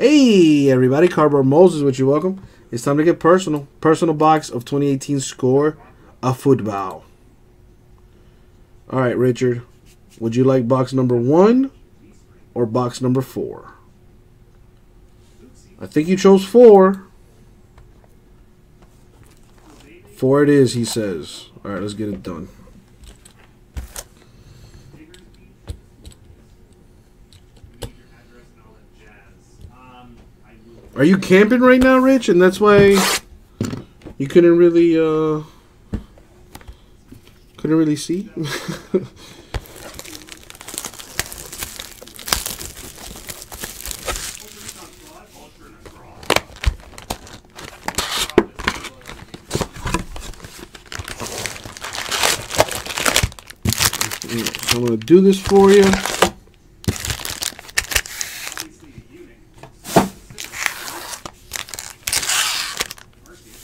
Hey, everybody. Cardboard Moses, with you. Welcome. It's time to get personal. Personal box of 2018 score a football. All right, Richard. Would you like box number one or box number four? I think you chose four. Four it is, he says. All right, let's get it done. Are you camping right now, Rich? And that's why you couldn't really uh couldn't really see? I'm going to do this for you.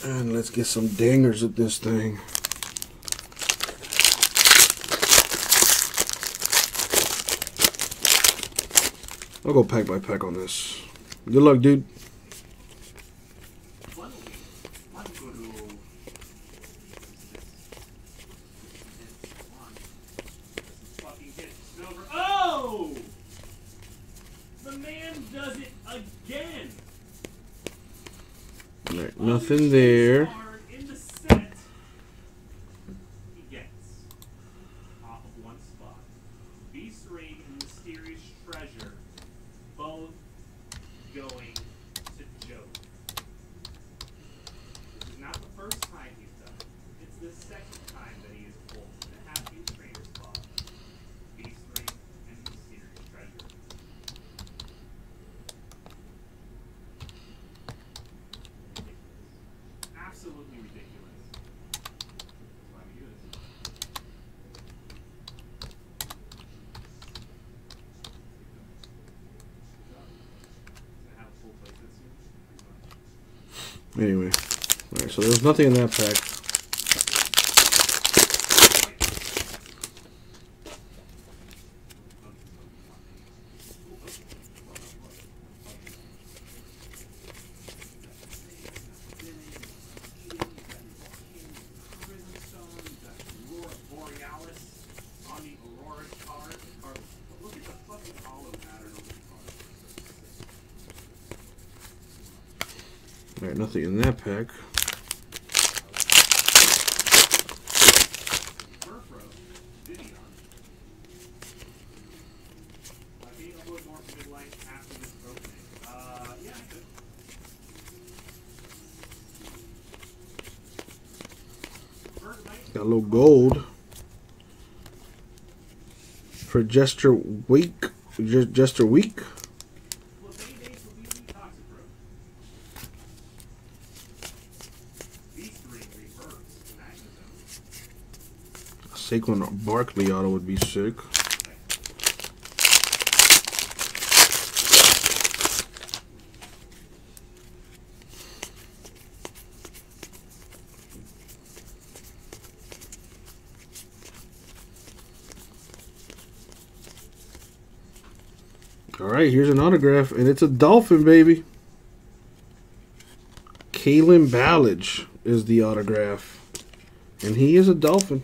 And let's get some dingers at this thing. I'll go pack by pack on this. Good luck, dude. Oh! The man does it again. Nothing there. Card in the set. He gets off of one spot. Beast Ring and Mysterious Treasure both going to Joe. This is not the first time he's done it. It's the second time that he has pulled the Happy Trader spot. Beast Ring and Mysterious Treasure. Absolutely ridiculous. That's why we do this. Gonna have a full plate this year. Anyway. All right, so there was nothing in that pack. All right, nothing in that pack. Got a little gold for Jester Weah. Just Jester Weah. Saquon Barkley auto would be sick. All right, here's an autograph, and it's a dolphin, baby. Kalen Ballage is the autograph, and he is a dolphin.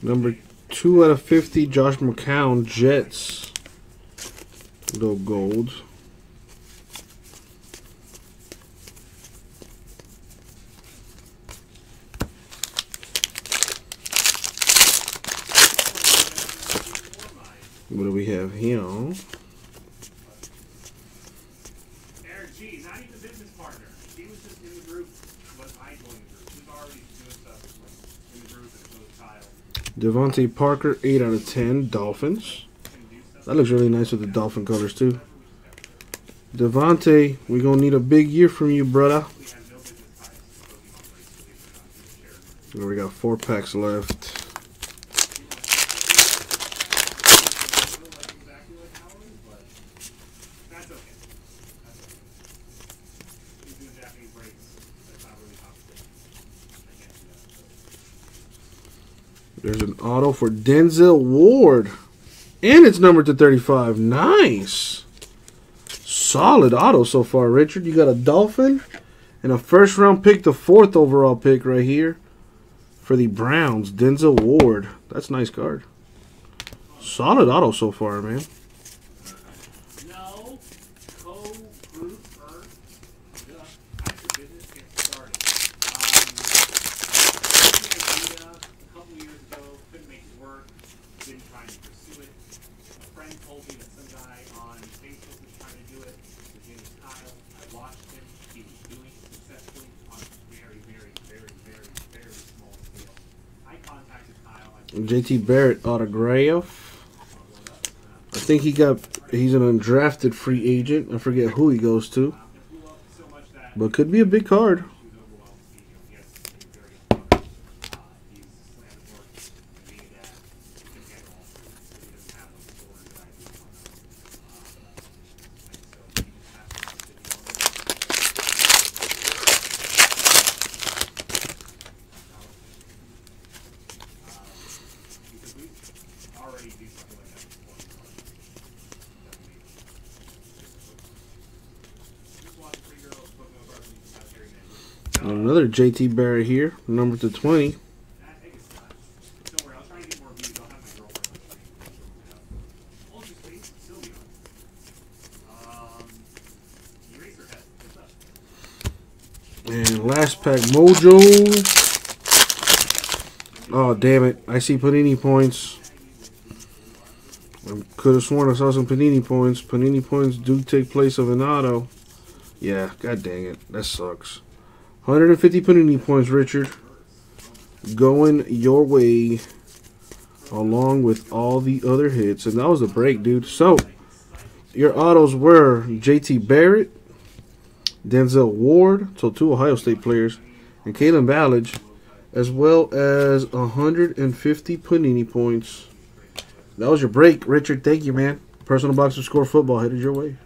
Number two out of fifty, Josh McCown, Jets. Little gold. What do we have here? Eric G, not even business partner. He was just in the group DeVante Parker, 8 out of 10. Dolphins. That looks really nice with the Dolphin colors, too. Devontae, we're going to need a big year from you, brother. We got four packs left. don't like exactly like Howard, but that's okay. That's okay. He's doing Japanese breaks. That's not really complicated. I can't do that. There's an auto for Denzel Ward. And it's numbered to 35. Nice. Solid auto so far, Richard. You got a Dolphin and a first round pick, the fourth overall pick right here for the Browns. Denzel Ward. That's nice card. Solid auto so far, man. JT Barrett autograph. I think he got he's an undrafted free agent. I forget who he goes to, but could be a big card. He was overwhelmed speaking. Yes, he's very young. Uh, he's slammed his work. And being a dad, he can handle all three. So he doesn't have like the orders that I do on that. Uh, and so he just has to sit down. Uh, because we already do something like that before. Just watch Free Girls, Pokemon Cards, and you can have Harry Mann. Another JT Barrett here, number to 20. I think it's not. Don't worry, I'll try to get more views. I'll have my girlfriend on the Hold your space, Sylvia. Um, Eraserhead, what's up? And last pack, Mojo. Oh, damn it. I see Panini points. I could have sworn I saw some Panini points. Panini points do take place of an auto. Yeah, god dang it. That sucks. 150 Panini points, Richard. Going your way. Along with all the other hits. And that was a break, dude. So, your autos were JT Barrett, Denzel Ward, so two Ohio State players, and Kalen Ballage, as well as 150 Panini points. That was your break, Richard. Thank you, man. Personal box of score football headed your way.